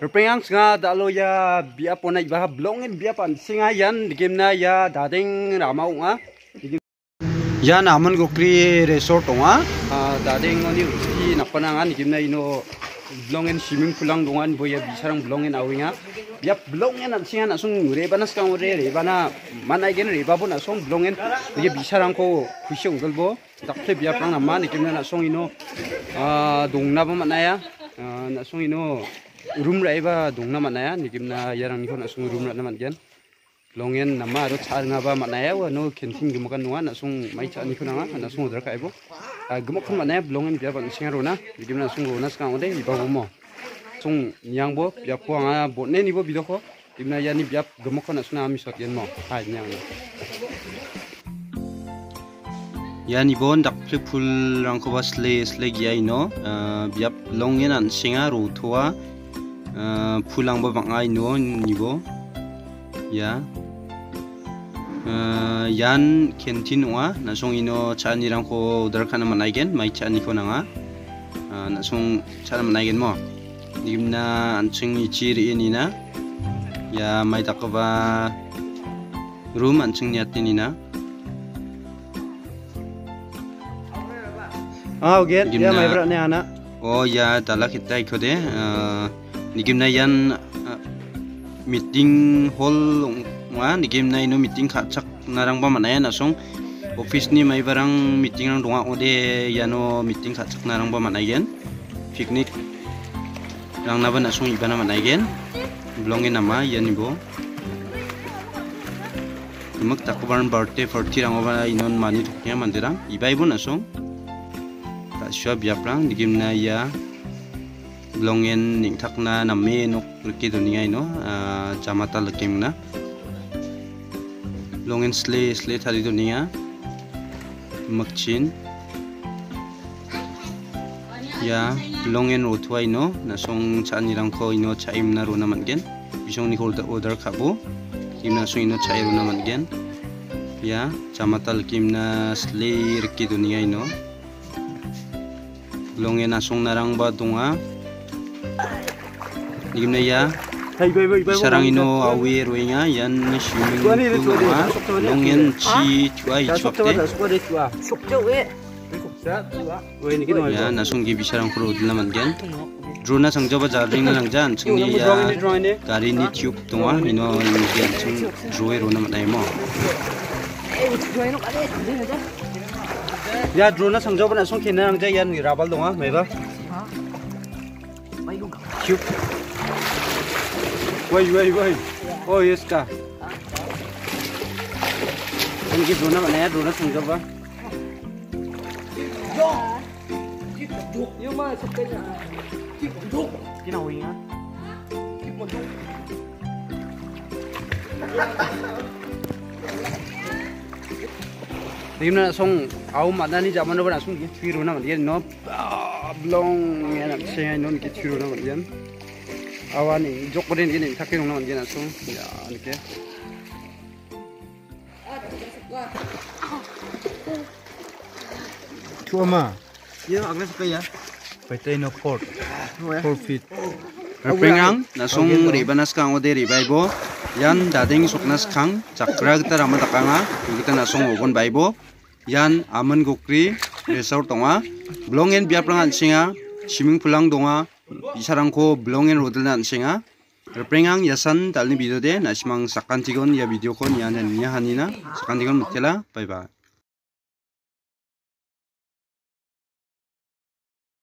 Rupeng singa dalo ya. Biap pona ibaha blongin biap an singa yan digimna ya. Dading rama unga ya naman gokri resort unga dading oni uti napanangan digimna ino blongin swimming pulang dongan boya bisarang blongin awinga biap blongin an singa nasung rebana skang re rebana mana gen reba bo nasung blongin ye bisarang ko kusi unggalbo dakte biap rang nama digimna nasung ino dongna bo manaya nasung ino room rai ba dongna manaya nikim na yarang nikon asung room rat na mangen longen nama ro char nga ba manaya wa no kenting gimok kan nuan sung mai cha nikon nga na sung odra kai bo gimok kan manaya longen bia ban singa ro na, nikim na sung ro na ska ode iba bo mo. Sung nyang bo, bia ko nga bo, ne ni bo bi do ko imna yani bia gimok kan asuna mi sot yen mo. Hai nyang yani bon dakple phul rangkoba sle sle giai no. Biap longen an singa ro thua Ờ, phulang ba wangai no nibo ya dạ. ờ, yan canteen wa nasong ino cha ni rang ko order khana gen, mai cha ni ko nanga ờ, nasong cha manaigen mo dimna anching ichi ri ni na ya mai ta có ba, room anching nyat ni na Ah, okay. Yeah, dạ, mai brat ne ana. Oh, ya, dalak hitai ko de. Uh, nikim na yan meeting hall nga nikim na ino meeting khachak narang ba manaya na song. Office ni mai barang meeting rang donga ode yano meeting khachak narang ba manayen picnic rang na ba na song ibana manayen blonge nama yan ibo mak takubaran birthday party rang ba inon mani thoknya mandirang. Ibai bo na song. Ta shwa biaprang nikim na ya longen ning thakna na me nok riki dunia ino jamata lekim na longen sle sle thari dunia. Makchin. Ya longen rotuai no na song chani rangko ino chaim na rona mangen bisong ni order khabu. Imna song ino chai rona mangen ya jamata lekim na sle riki dunia ino. Longen asong narang ba dunga Nigim na ya sarang ino awi yan pool ma. longen chi chua i chopte ya nasung gi bisarang pro udla mangen drona sangjoba jarring na langjan chungni ya gari ni 이런 거. 큐. 와이 와이 와이. 어 예스다. 전기 도나 내야 도나 생겨봐. 야. 이만 속대냐. 기본족. 기나 오이야. 기본족. Dimna song au madani zaman no bana sung ki thui ro na dia no Blong yan siya no ni tiro na man yan. Awan ni jok ko ini sakit na man yan song. Ya nike. Tuama. Ya agak suka ya. Patay no fort. 4 feet. Pengang nasong ribanas kang ode ribaibo yan dading suknas kang chakra kita rama takanga kita nasong ogon baibo yan aman gokri 1사월 동아 물렁엔 비아프랑 안싱아 시밍풀랑 동아 이사랑코 물렁엔 로들 안싱아 Rprengang yasan dalni video de nasimang sakantigon ya video kon yanen nya hanina sakantigon mutela bye bye